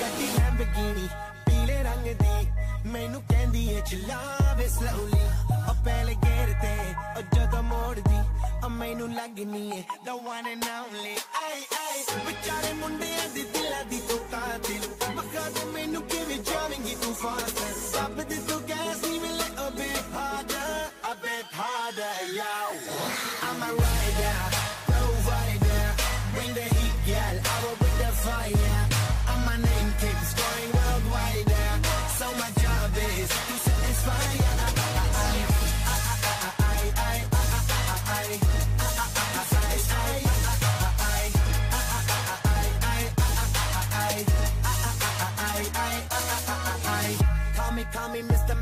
ਗੱਡੀ ਲੈਂਬਰਗਿਨੀ ਪੀਲੇ ਰੰਗ ਦੀ ਮੈਨੂੰ ਕਹਿੰਦੀ ਏ ਚਲਾਵੇ ਸਲੋਲੀ ਉਹ ਪਹਿਲੇ ਗੇਰ ਤੇ ਉਹ ਜਦੋਂ ਮੋੜਦੀ ਉਹ ਮੈਨੂੰ ਲੱਗਨੀ ਏ the one and only ਆਈ ਆਈ ਵਿਚਾਰੇ ਮੁੰਡਿਆਂ ਦੀ ਦਿਲਾਂ ਦੀ ਤੂੰ ਕਾਤਿਲ ਮੱਖਾ ਤੇ ਮੈਨੂੰ ਕਿਵੇਂ ਜਾਵੇਂਗੀ ਤੂੰ fast I'm a rider provider bring the heat girl I will bring the fire and my name going worldwide. So my job is to satisfy. Call me, call me Mr.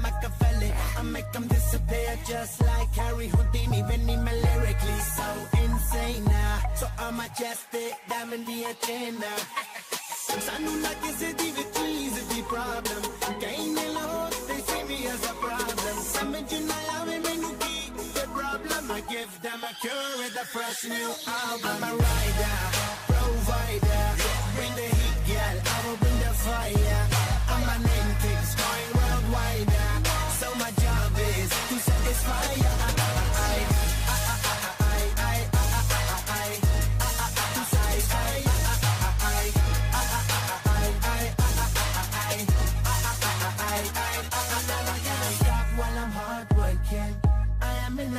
I disappear just like Harry Houdini. Vinny me lyrically so insane now. So I'm majestic, diamond the agenda. ਸਾਨੂੰ ਨਾ ਕਿਸੇ ਦੀ ਵੀ ਚੀਜ਼ ਦੀ problem ਕਈ ਨੇ Lahore they see me as a problem ਸਮਝ ਨਾ ਆਵੇ ਮੈਨੂੰ ਕੀ the problem I give them a cure with a fresh new album I'm a rider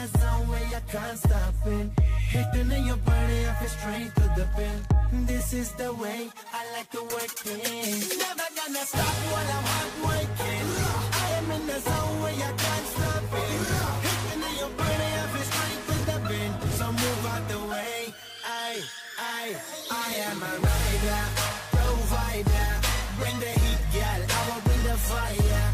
that zone where you can't stop it Hitting in your body, I feel strength to the pin. This is the way I like to work it Never gonna stop while I'm out working. I am in the zone where you can't stop it Hitting in your body, I feel strength to the pin. So move out the way. I, I, I am a rider, provider. Bring the heat, girl, I will bring the fire.